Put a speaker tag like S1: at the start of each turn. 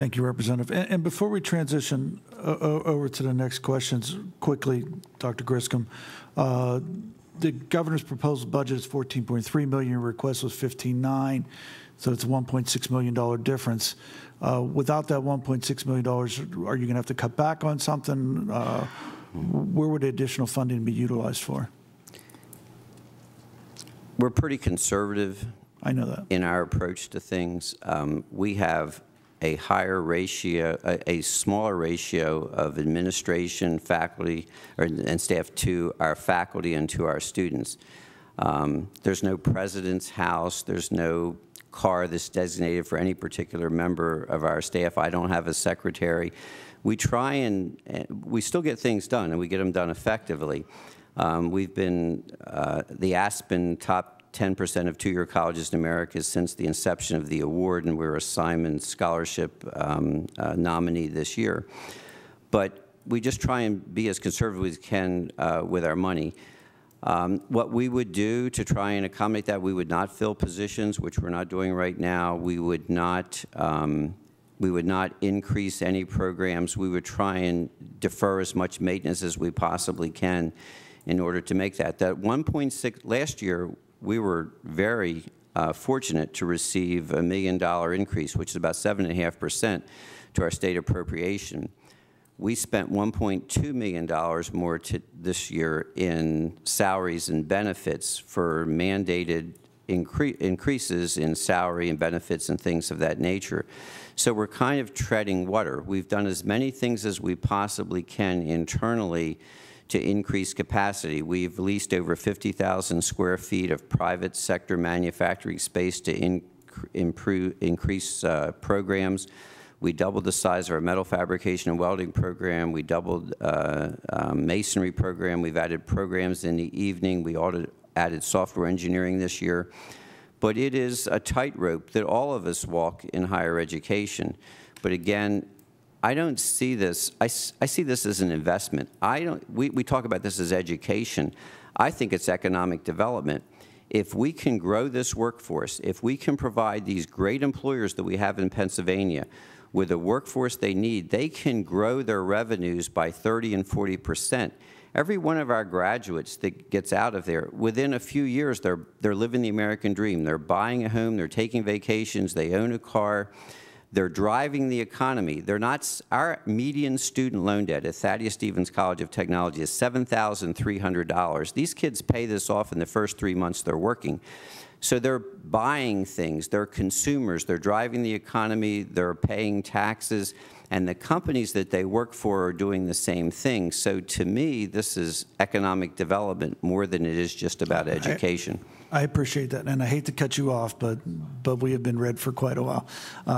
S1: Thank you, Representative. And, and before we transition o- o- over to the next questions, quickly, Dr. Griscom, uh, the governor's proposed budget is 14.3 million. Your request was 15.9, so it's a 1.6 million dollar difference. Uh, without that 1.6 million dollars, are you going to have to cut back on something? Uh, where would the additional funding be utilized for?
S2: We're pretty conservative
S1: I know that.
S2: in our approach to things. Um, We have a higher ratio, a, a smaller ratio of administration, faculty, or, and staff to our faculty and to our students. Um, There's no president's house, there's no car that's designated for any particular member of our staff. I don't have a secretary. We try and, and we still get things done, and we get them done effectively. Um, We've been uh, the Aspen top 10% of two-year colleges in America since the inception of the award, and we're a Simon Scholarship um, uh, nominee this year. But we just try and be as conservative as we can uh, with our money. Um, What we would do to try and accommodate that, we would not fill positions, which we're not doing right now. We would not, um, we would not increase any programs. We would try and defer as much maintenance as we possibly can in order to make that. That 1.6, last year, we were very uh, fortunate to receive a million dollar increase, which is about 7.5% to our state appropriation. We spent $1.2 million more to, this year in salaries and benefits for mandated incre increases in salary and benefits and things of that nature. So we're kind of treading water. We've done as many things as we possibly can internally to increase capacity. We've leased over 50,000 square feet of private sector manufacturing space to in, improve, increase uh, programs. We doubled the size of our metal fabrication and welding program. We doubled uh, um, masonry program. We've added programs in the evening. We added software engineering this year. But it is a tightrope that all of us walk in higher education. But again, I don't see this, I, I see this as an investment. I don't, we, we talk about this as education. I think it's economic development. If we can grow this workforce, if we can provide these great employers that we have in Pennsylvania with the workforce they need, they can grow their revenues by 30 and 40 percent. Every one of our graduates that gets out of there, within a few years, they're, they're living the American dream. They're buying a home, they're taking vacations, they own a car, they're driving the economy. They're not, our median student loan debt at Thaddeus Stevens College of Technology is $7,300. These kids pay this off in the first three months they're working. So they're buying things, they're consumers, they're driving the economy, they're paying taxes, and the companies that they work for are doing the same thing. So to me, this is economic development more than it is just about education.
S1: I appreciate that, and I hate to cut you off, but, but we have been read for quite a while. Uh,